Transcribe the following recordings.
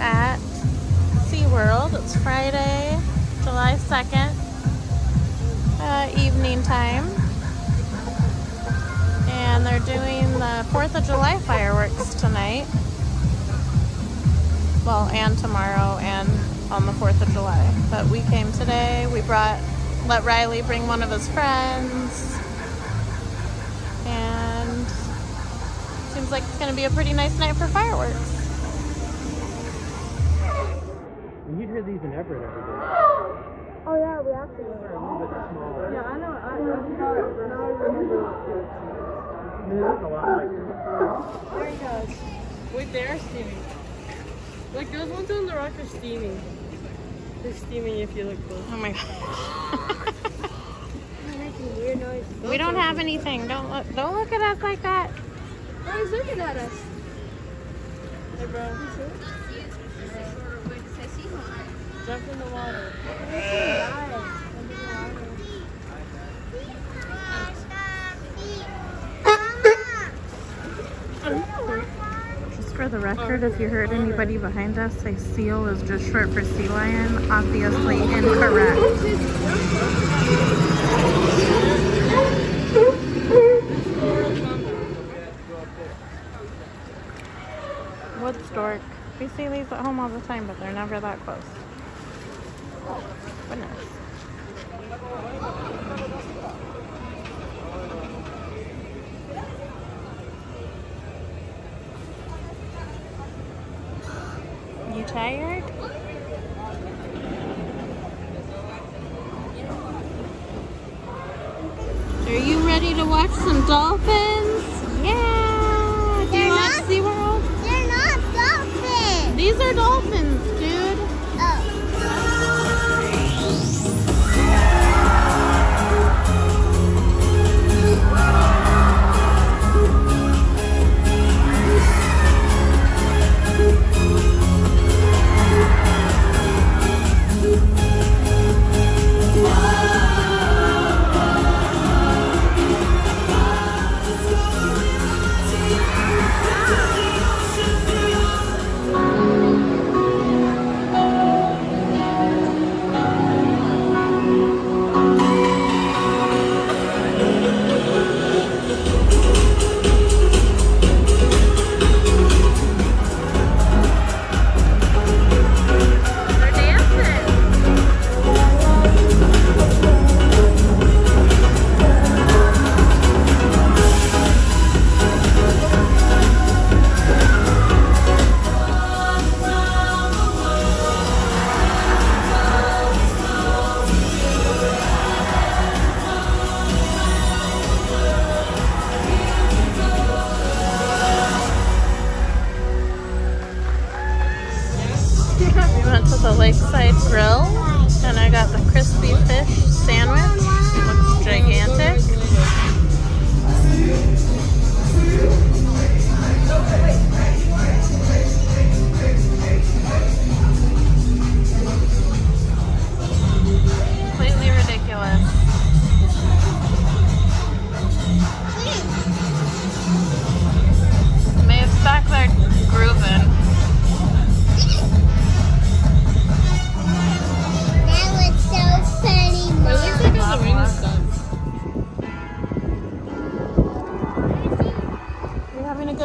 at SeaWorld. It's Friday, July 2nd, uh, evening time. And they're doing the 4th of July fireworks tonight. Well, and tomorrow and on the 4th of July. But we came today. We brought, let Riley bring one of his friends. And seems like it's going to be a pretty nice night for fireworks. And you'd hear these in Everett every day. Oh yeah, we actually. They're a little bit smaller. Yeah, I know. I, I, now I remember. They look a lot like There he goes. Wait, they are steaming. Like those ones on the rock are steaming. They're steaming if you look close. Oh my god. They're making weird noise. we don't have anything. Don't look don't look at us like that. Oh, he's looking at us. Hey, bro. Jump in the water. Just for the record, if you heard anybody behind us say seal is just short for sea lion, obviously incorrect. Wood stork. We see these at home all the time, but they're never that close. You tired? Are you ready to watch some dolphins?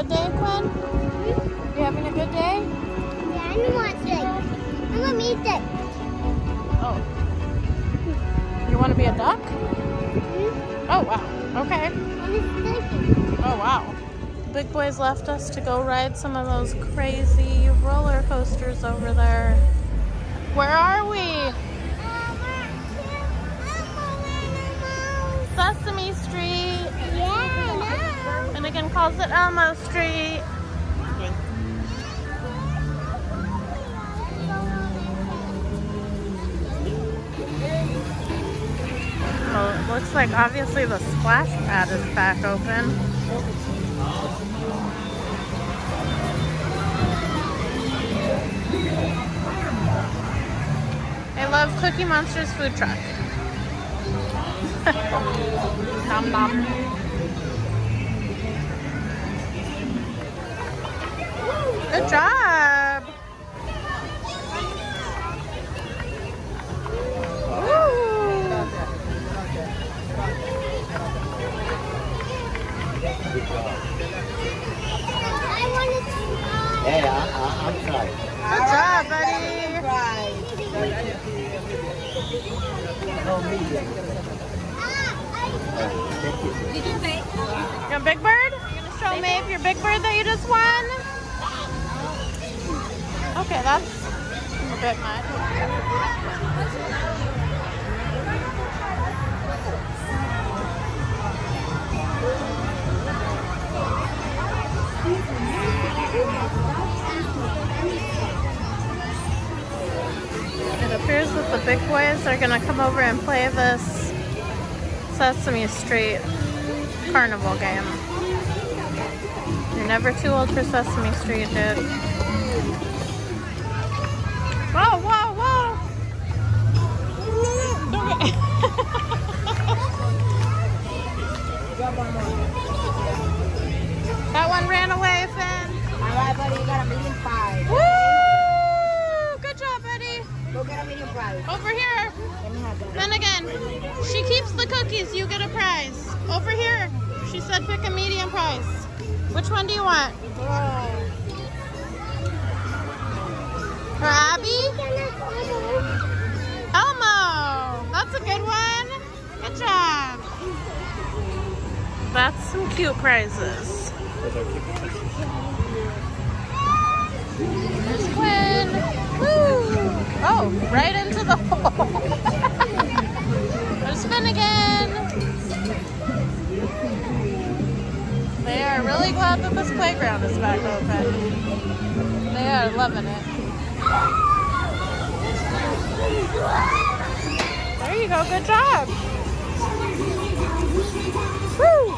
Good day, Quinn? You having a good day? Yeah, I want steak. I want meat steak. Oh. You want to be a duck? Hmm? Oh, wow. Okay. I want steak. Oh, wow. Big boys left us to go ride some of those crazy roller coasters over there. Where are we? Calls it Elmo Street. Well, it looks like obviously the splash pad is back open. I love Cookie Monster's food truck. nom nom. Good job. Good. I wanted to I, I, I'm trying. Good job, buddy. No, Did you? Your big bird? You're going to show Maeve your big bird that you just won? Okay, that's a bit much. It appears that the big boys are gonna come over and play this Sesame Street carnival game. You're never too old for Sesame Street, dude. Whoa, whoa, whoa! That one ran away, Finn. All right, buddy, you got a medium five. Woo! Good job, buddy. Go get a medium five. Over here. Then again, she keeps the cookies. You get a prize. Over here, she said pick a medium prize. Which one do you want? For Abby? Elmo. That's a good one. Good job. That's some cute prizes. There's Quinn. Woo! Oh, right into the hole. There's Finnegan. They are really glad that this playground is back open. They are loving it. There you go. Good job. Woo!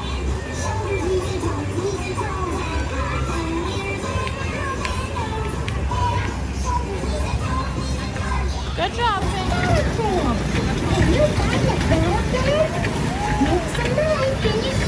Good job, Finnegan.